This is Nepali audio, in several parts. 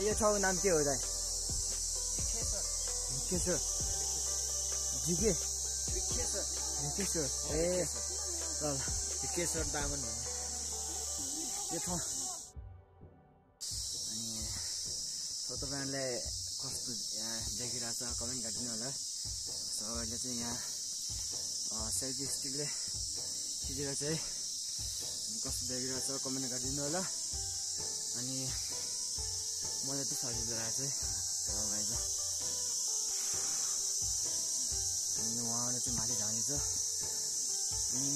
यो ठाउँको नाम के हो दाइ? भिखेश्वर झिके भिखेश्वर ए ल भिकेश्वर तामाङ यो ठाउँ। अनि सो तपाईँहरूले कस्तो यहाँ देखिरहेको छ कमेन्ट गरिदिनु होला। सो अहिले चाहिँ यहाँ सेल्फी स्टिकले खिचेर चाहिँ कस्तो देखिरहेको छ कमेन्ट गरिदिनु होला। अनि मलाई चाहिँ सजिलो लाग्छ है। भाइ छ अनि उहाँबाट चाहिँ माथि जानेछ अनि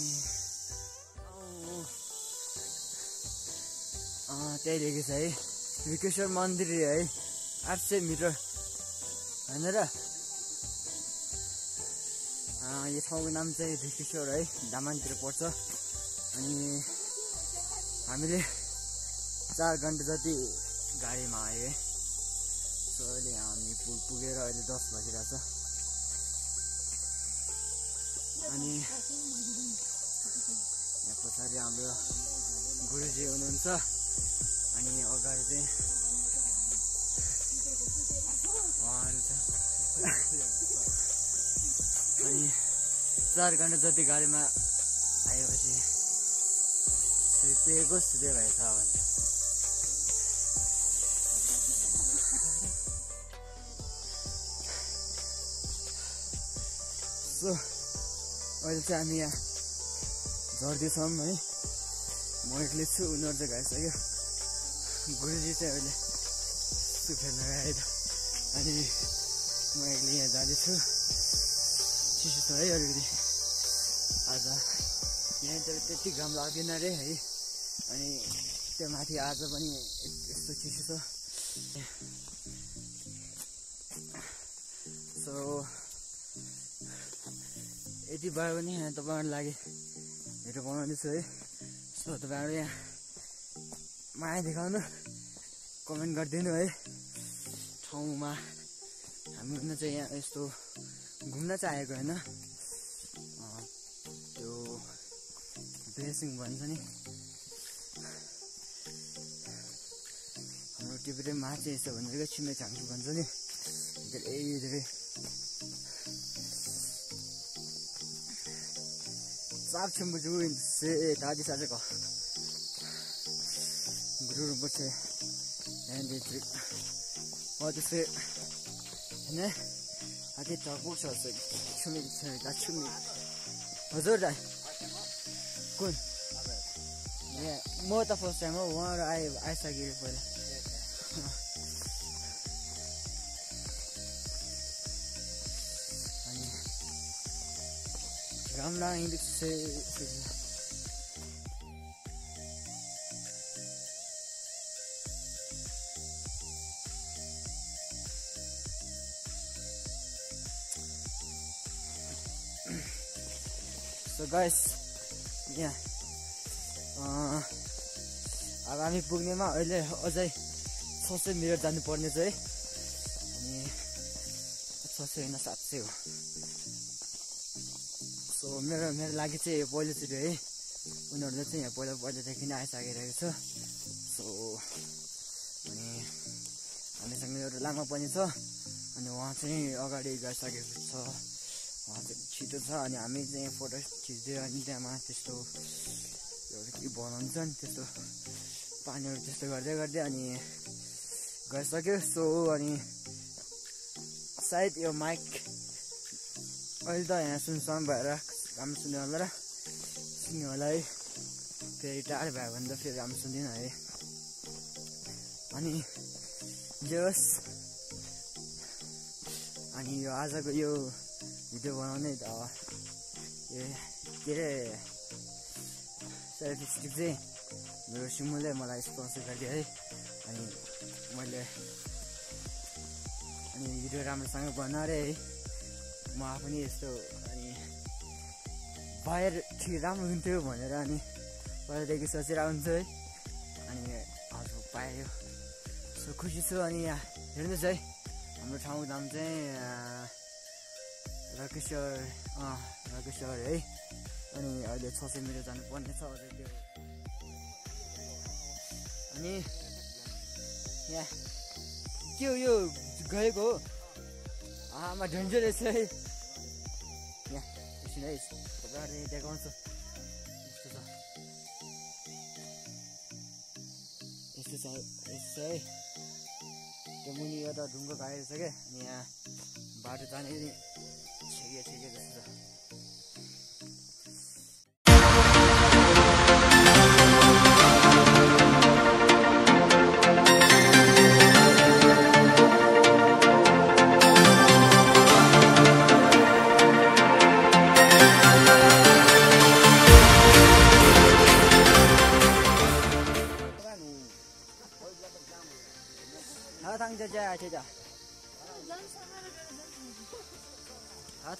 त्यही लेखेको छ है। विकेश्वर मन्दिर है। आठ सय मिटर। होइन र? यो ठाउँको नाम चाहिँ भिकेश्वर है। दामानतिर पर्छ। अनि हामीले चार घन्टा जति गाडीमा आयो है सो अहिले हामी पुग पुगेर अहिले दस बजिरहेछ। अनि यहाँ पछाडि हाम्रो गुरुजी हुनुहुन्छ। अनि अगाडि चाहिँ उहाँहरू छ। अनि चार घन्टा जति गाडीमा आएपछि सुतेको सुते भएछ भने। सो अहिले चाहिँ हामी यहाँ झर्दैछौँ है। म एक्लै छु उनीहरू चाहिँ गइसक्यो गुरुजी चाहिँ अहिले सुखेर लगाएर अनि म एक्लै यहाँ जाँदैछु। चिसो छ है अलिकति। आज यहाँ चाहिँ त्यति घाम लाग्दैन अरे है। अनि त्यो माथि आज पनि यस्तो चिसो छ। सो यति भयो भने यहाँ तपाईँहरूको लागि भिडियो बनाउँदैछु है। सो तपाईँहरू यहाँ माया देखाउनु कमेन्ट गरिदिनु है। ठाउँमा हामी हुन चाहिँ यहाँ यस्तो घुम्न चाहिँ आएको होइन त्यो ब्लेसिङ भन्छ नि। हाम्रो टिपेटमा चाहिँ यस्तो भनेको छिमेचाङ्सु भन्छ नि। धेरै धेरै 쌉 전부 주인 세 다디 사자고 그루를 못해 내한테 들 어디서 네 아디 더 보셔서 춤이 나 춤이 어저라 군 예, 뭐다 포스터 뭐 원을 아이 아이사기를 보라 रामला इंग्लिश से सो गाइस यहाँ अब हामी पुग्नेमा अहिले अझै छ सय मिटर जानुपर्ने चाहिँ अनि छ सय होइन सात सय हो। सो मेरो मेरो लागि चाहिँ यो पहिलोचोटि है। उनीहरूले चाहिँ यहाँ पहिला पहिलादेखि नै आइसकिरहेको छ। सो अनि हामीसँग एउटा लामा पनि छ। अनि उहाँ चाहिँ अगाडि गइसकेको छ। उहाँ चाहिँ छिटो छ। अनि हामी चाहिँ फोटो खिच्दै अनि त्यहाँमा त्यस्तो के बनाउँछ नि त्यस्तो पानीहरू त्यस्तो गर्दै गर्दै अनि गइसक्यो। सो अनि सायद यो माइक अहिले त यहाँ सुनसान भएर राम्रो सुन्यो होला र सुन्यो होला है फेरि टाढो भयो भने त फेरि राम्रो सुन्दिनँ है अनि जे होस् अनि यो आजको यो भिडियो बनाउने त ए के अरे सेल्फी स्टिक चाहिँ मेरो सिमुले मलाई स्पोन्सर गरिदियो है। अनि मैले अनि भिडियो राम्रोसँग बनाएर है। म पनि यस्तो भएर ठिक राम्रो हुन्थ्यो भनेर अनि पहिलादेखि सोचिरहेको हुन्छु है। अनि हजुर पायो। सो खुसी छु अनि हेर्नुहोस् है हाम्रो ठाउँको नाम चाहिँ रकेश्वर अँ रकेश्वर है। अनि अहिले छ सय मिटर जानुपर्ने छ अझै अनि यहाँ के हो यो गएको हो? आमा ढन्जो रहेछ है। यहाँ है। तपाईँहरूले देखाउँछु यस्तो छ यस्तो छ यस्तो है त्यो मुनि एउटा ढुङ्गो भएको छ क्या अनि यहाँ बाटो नि छेकियो छेकियो जस्तो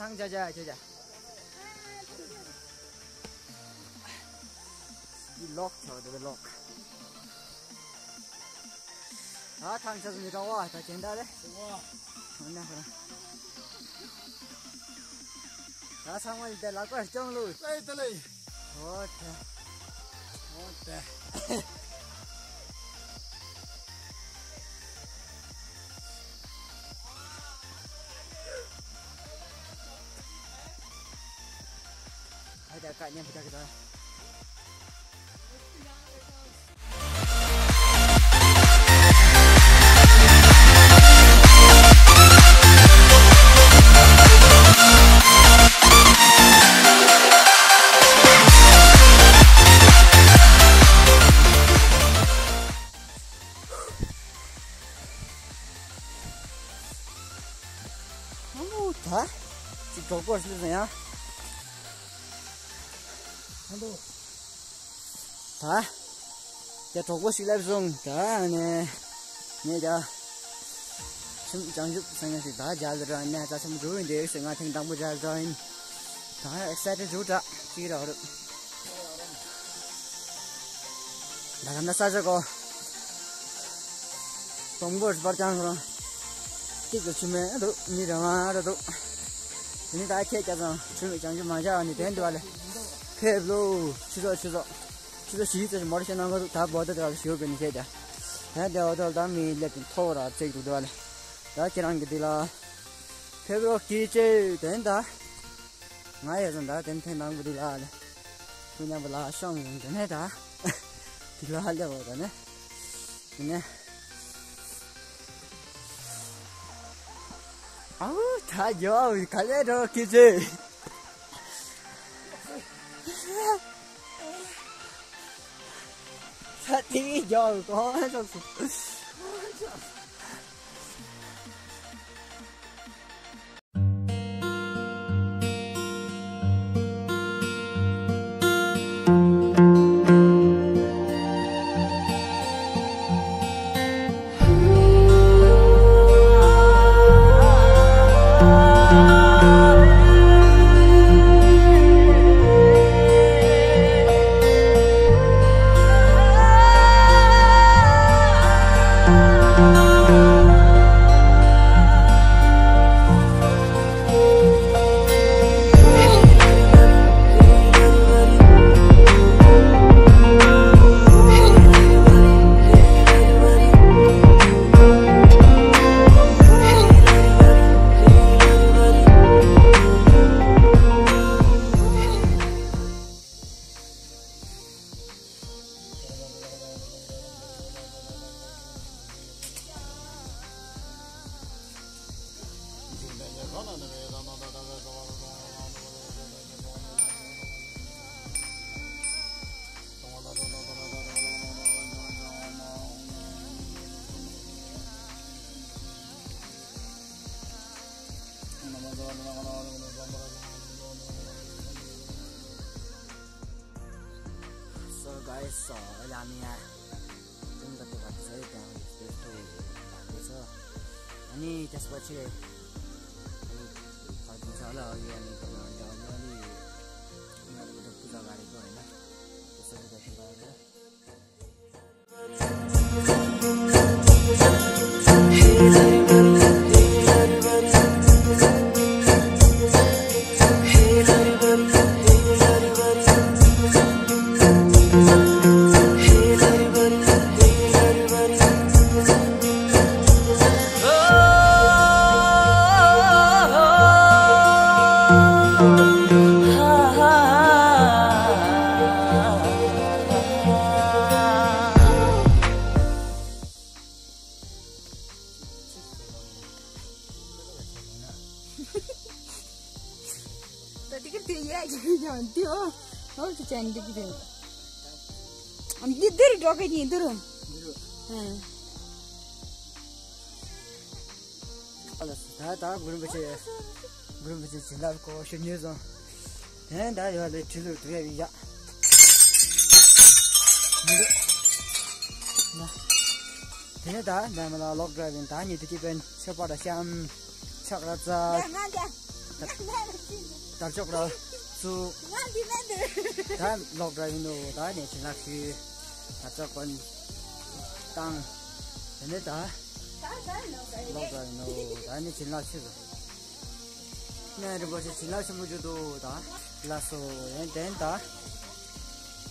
하탕 자자 제자 이 럭, 저거 럭. 하탕 자습니다. 와, 다 된다래. 와. 언나 그럼. 다 상황이 때 라고 정로. Đây tới đây. 어, 概念不再给它 다, 자, 도고 실랩송, 다, 네, 네, 자, 좀 장죽 생각이 다 잘들어, 네, 자, 좀 좋은데, 생각 생당부 잘 들어, 다, 엑사이트 좋다, 지라, 어렵. 나간다 싸자고, 동부 버장 그럼, 티그 주면, 도, 니랑아, 도, 니 다, 캐자서, 좀 장죽 맞아, 니 된도 할래. 캐블로, 취소, 취소. 취소 시기까지 머리 셔는 것도 다 뭐더라도 쉬어 버니 세자. 근데 어떨 담이 레kin 토라 책도 돌아. 다 지난 게 들라. 캐블로 기제 된다. 나야 좀다 된테 나고 들라. 그냥 몰라 성 되네다. 들라 하려고 그러네. 그냥 아우 다 여, 갈래로 기제. さて、じゃあ、ごめんなさい。अनि त्यसपछि फर्किन्छ होला अघि अनि तपाईँहरूले अलिअलि उनीहरूको पूजा गरेको होइन। त्यसरी दर्शन गरेर। 안 되거든. 아니 이들 저기 이들은. 응. 알았어. 다다 그런 거지. 그런 거지. 지나고 거 신유서. 네, 다 요래 뒤로 들어야. 근데 나 근데 다 나만 록 드라이빙 다 니들 집엔 쳐봐라 샴. 쳐라자. 나 나. 다 쳐라. लक ड्राइभि हो त नि छिएको थिए च पनि ताङ्। त लक ड्राइभिङ त होइन छिन्लाएको थियो त नस छिनाएको छु दो त गसो हे नि त हे त।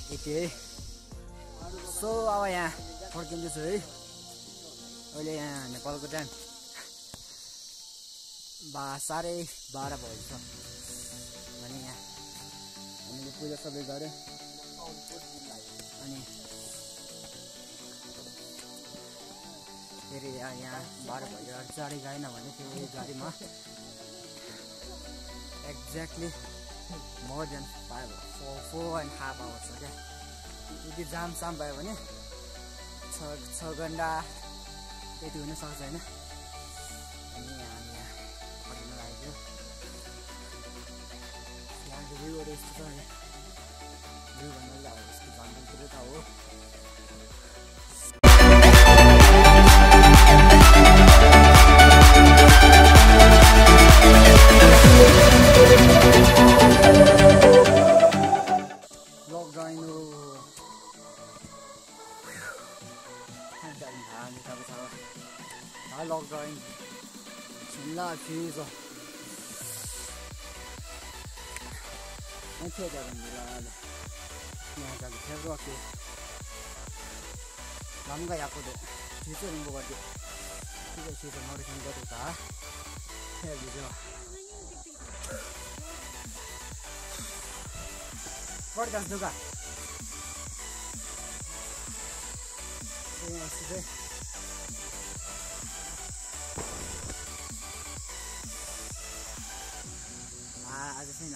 के के है सो अब यहाँ फर्किँदैछु है। अहिले यहाँ नेपालको टाइम बा साह्रै बाह्र पूजा सबै गऱ्यो। अनि फेरि यहाँ बाह्र भयो गाडी गएन भने त्यो गाडीमा exactly more than five four four and half hours हो क्या यदि जाम साम भयो भने छ छ घन्टा त्यति हुनसक्छ होइन। अनि हामी यहाँ फर्किन लागेको यहाँको भ्यूहरू यस्तो छ अहिले भ्यू भन्नाले अब यस्तो जङ्गलतिर त हो Log drawing 그냥 저기 배부밖에 나무가 약고도 질서는 거 같지 이것이서 머리 정도다 해야죠? 머리 단수가. 예, 쓰세요. आज चाहिँ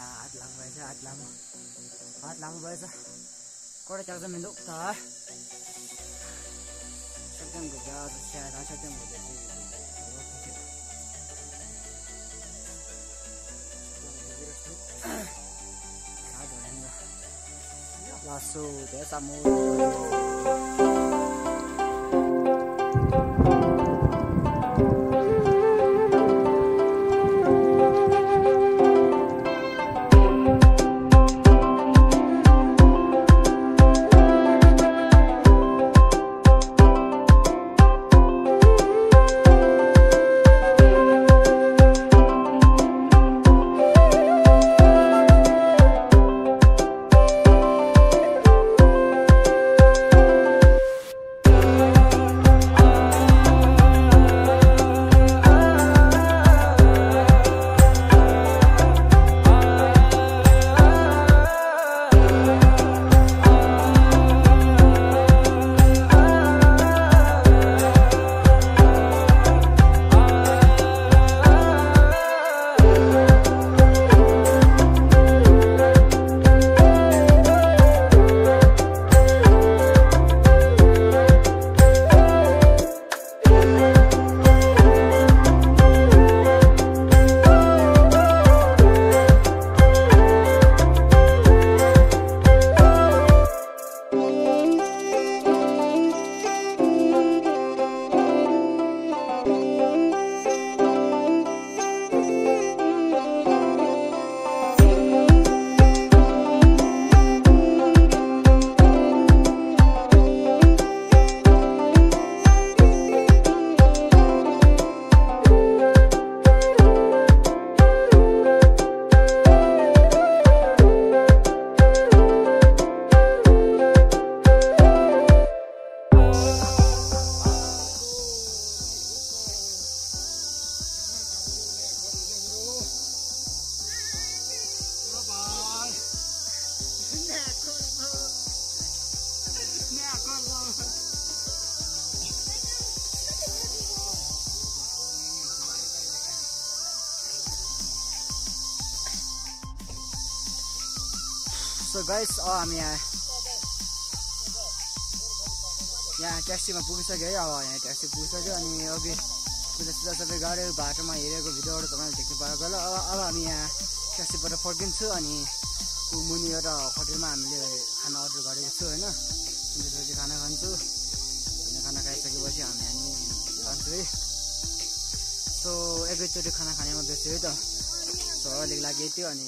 हात लाग्नु भएछ हात kore chak zemen duk ta chak zem go jaa zu chaya ta chak zem यहाँ ट्याक्सीमा पुगिसक्यो है। अब यहाँ ट्याक्सी पुगिसक्यो अनि अघि पूजा सुजा सबै गाड्यो बाटोमा हेरेको भिडियोहरू तपाईँले देख्नु पाएको होला। अब अब हामी यहाँ ट्याक्सीबाट फर्किन्छु अनि मुनि एउटा होटेलमा हामीले खाना अर्डर गरेको छु होइन। अनि त्यसपछि खाना खान्छु। अनि खाना खाइसकेपछि हामी अनि जान्छु है। सो एकैचोटि खाना खानेमा बेच्छु है त। सो अहिलेको लागि यति अनि